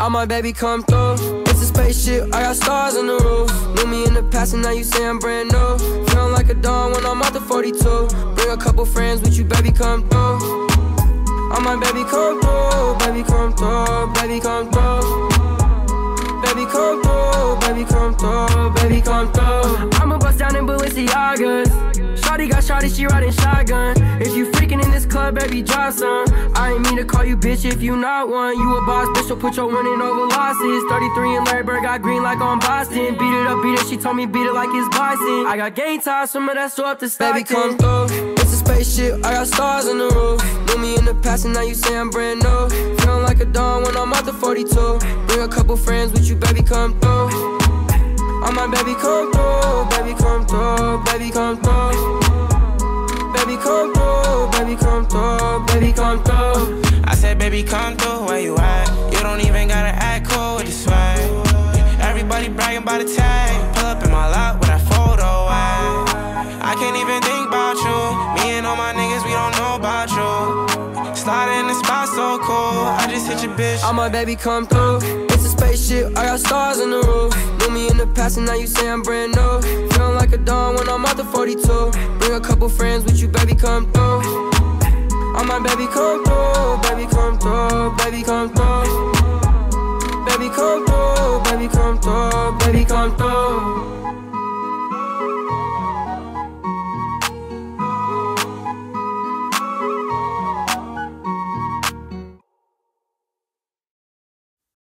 All my baby come through. It's a spaceship, I got stars on the roof. Knew me in the past and now you say I'm brand new. Feeling like a dawn when I'm out the 42. Bring a couple friends with you, baby, come through. All my baby come through, baby come through, baby come through. Baby come through, baby come through, baby come through. I'ma bust down in Balenciagas. Shawty got shawty, she riding shotgun. If you freaking in this club, baby, drop some. I ain't mean to call you bitch if you not one. You a boss, bitch, so put your winning over losses. 33 in Larry Bird, got green like on Boston. Beat it up, beat it, she told me beat it like it's Boston. I got game time, some of that so up to Stockton. Baby, come through. It's a spaceship, I got stars in the roof. Knew me in the past and now you say I'm brand new. Feeling like a dawn when I'm out the 42. Bring a couple friends with you, baby, come through. All my baby come through, baby come through, baby come through. Baby come through, baby come through, baby come through. I said, baby, come through, where you at? You don't even gotta act cool with the swag. Everybody bragging about the tag. Pull up in my lot with that photo at. I can't even think about you. Me and all my niggas, we don't know about you. Slide in the spot so cool. I just hit your bitch. All my baby come through It's a spaceship, I got stars in the roof. Knew me in the past and now you say I'm brand new. Feeling like a dawn when I'm out the 42. Bring a couple friends with you, baby, come through. All my baby come through, baby come through. Baby come through, baby come through, baby come through.